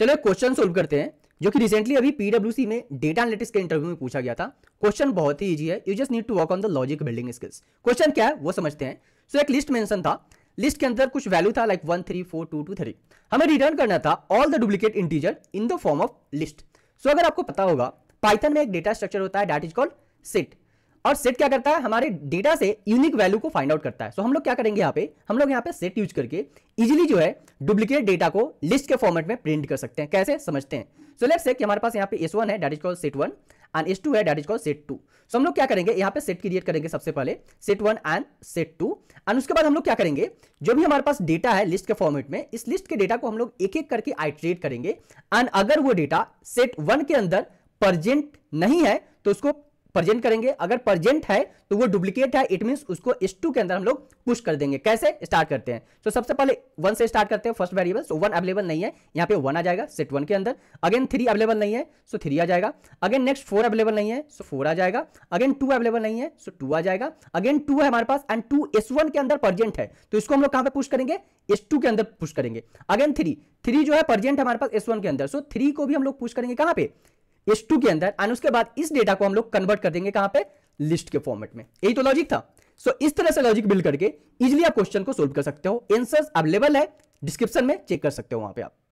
चलो एक question solve करते हैं जो कि रिसेंटली अभी पीडब्ल्यूसी में डेटा एनालिटिक्स के इंटरव्यू में पूछा गया था। क्वेश्चन बहुत ही इजी है you just need to work on the logic building skills question क्या है वो समझते हैं। सो so, एक लिस्ट मेंशन था। लिस्ट के अंदर कुछ वैल्यू था like one three four two two three हमें रिटर्न करना था all the duplicate integer in the form of list so अगर आपको पता होगा पाइथन में एक डेटा स्ट्रक्चर होता है दैट इज़ कॉल्ड सेट और सेट क्या करता है? हमारे डेटा से यूनिक वैल्यू को फाइंड आउट करता है। सो so, हम लोग क्या करेंगे यहाँ पे? हम लोग यहाँ पे सेट यूज़ करके इजीली जो है डुप्लीकेट डेटा को लिस्ट के फॉर्मेट में प्रिंट कर सकते हैं। कैसे? समझते हैं। सो लेट्स से हमारे पास यहाँ पे एस है that is called set one and S है that is called set two so हम लोग क्या करेंगे? यहाँ पे सेट क्रिएट करेंगे सबसे पहले set one and set two and उसके बाद हम लोग क्या करेंगे? जो भी हमारे पास डेटा है लिस्ट के फॉर्मेट में इस लिस्ट के डेटा को हम लोग एक एक करके आइट्रेट करेंगे एंड अगर वो डेटा सेट वन के अंदर प्रजेंट नहीं है तो उसको प्रजेंट करेंगे। अगर प्रजेंट है तो वो डुप्लीकेट है इट मीन उसको इस टू के अंदर हम लोग पुश कर देंगे। कैसे? स्टार्ट करते हैं। तो so, सबसे पहले वन से स्टार्ट करते हैं first variable so one available नहीं है। यहाँ पे वन आ जाएगा सेट वन के अंदर। अगेन थ्री अवेलेबल नहीं है सो so थ्री आ जाएगा। अगेन नेक्स्ट फोर अवेलेबल नहीं है सो so फोर आ जाएगा। अगेन टू अवेलेबल नहीं है सो so टू आ जाएगा। अगेन टू है हमारे पास एंड टू एस के अंदर प्रजेंट है। तो इसको हम लोग कहाँ पे पुश करेंगे? एस के अंदर पुश करेंगे। अगेन थ्री थ्री जो है प्रजेंट हमारे पास एस के अंदर। सो so थ्री को भी हम लोग पुश करेंगे कहाँ पे? एस टू के अंदर एंड उसके बाद इस डेटा को हम लोग कन्वर्ट कर देंगे कहाँ पे? लिस्ट के फॉर्मेट में। यही तो लॉजिक था। सो so, इस तरह से लॉजिक बिल्ड करके इजिली आप क्वेश्चन को सोल्व कर सकते हो। एंसर्स अवेलेबल है। डिस्क्रिप्शन में चेक कर सकते हो वहाँ पे आप।